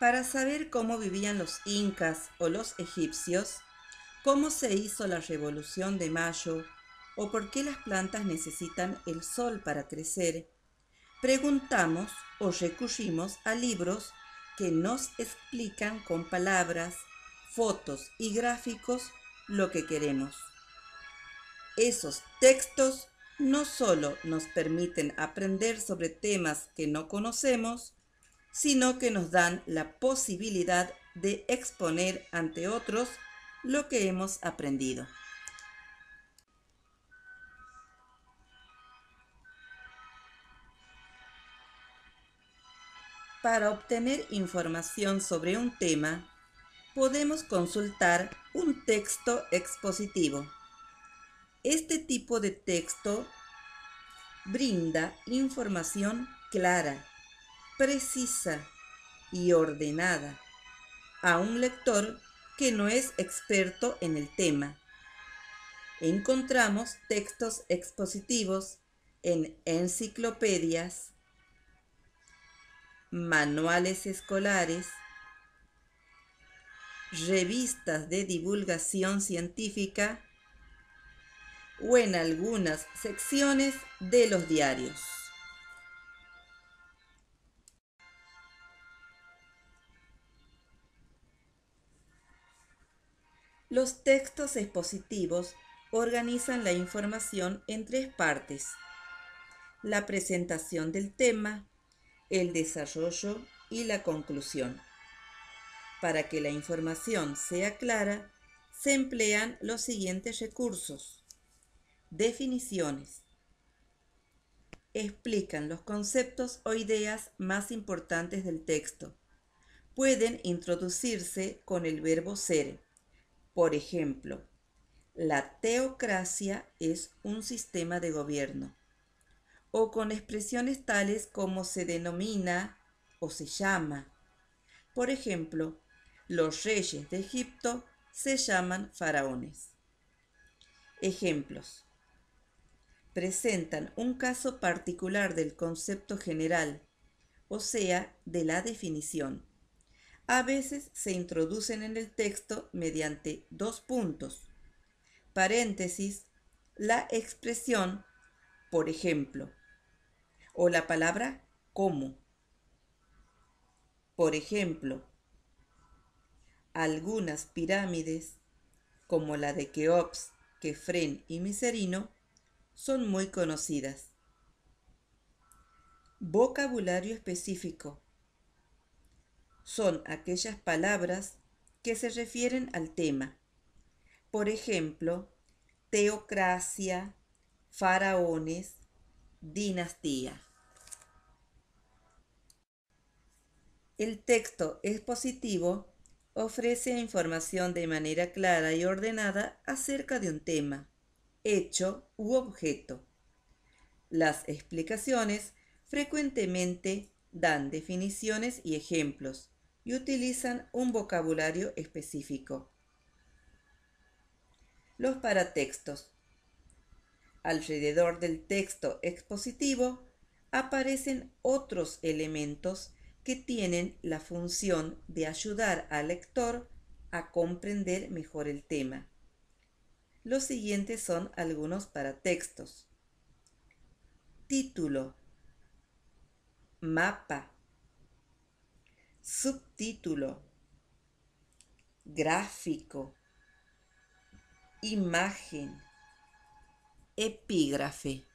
Para saber cómo vivían los incas o los egipcios, cómo se hizo la revolución de mayo o por qué las plantas necesitan el sol para crecer, preguntamos o recurrimos a libros que nos explican con palabras, fotos y gráficos lo que queremos. Esos textos no solo nos permiten aprender sobre temas que no conocemos, sino que nos dan la posibilidad de exponer ante otros lo que hemos aprendido. Para obtener información sobre un tema, podemos consultar un texto expositivo. Este tipo de texto brinda información clara, precisa y ordenada a un lector que no es experto en el tema. Encontramos textos expositivos en enciclopedias, manuales escolares, revistas de divulgación científica o en algunas secciones de los diarios. Los textos expositivos organizan la información en tres partes. La presentación del tema, el desarrollo y la conclusión. Para que la información sea clara, se emplean los siguientes recursos. Definiciones. Explican los conceptos o ideas más importantes del texto. Pueden introducirse con el verbo ser. Por ejemplo, la teocracia es un sistema de gobierno o con expresiones tales como se denomina o se llama. Por ejemplo, los reyes de Egipto se llaman faraones. Ejemplos. Presentan un caso particular del concepto general, o sea, de la definición. A veces se introducen en el texto mediante dos puntos, paréntesis, la expresión, por ejemplo, o la palabra como. Por ejemplo, algunas pirámides, como la de Keops, Kefren y Miserino, son muy conocidas. Vocabulario específico. Son aquellas palabras que se refieren al tema. Por ejemplo, teocracia, faraones, dinastía. El texto expositivo ofrece información de manera clara y ordenada acerca de un tema, hecho u objeto. Las explicaciones frecuentemente dan definiciones y ejemplos y utilizan un vocabulario específico. Los paratextos. Alrededor del texto expositivo aparecen otros elementos que tienen la función de ayudar al lector a comprender mejor el tema. Los siguientes son algunos para textos. Título. Mapa. Subtítulo. Gráfico. Imagen. Epígrafe.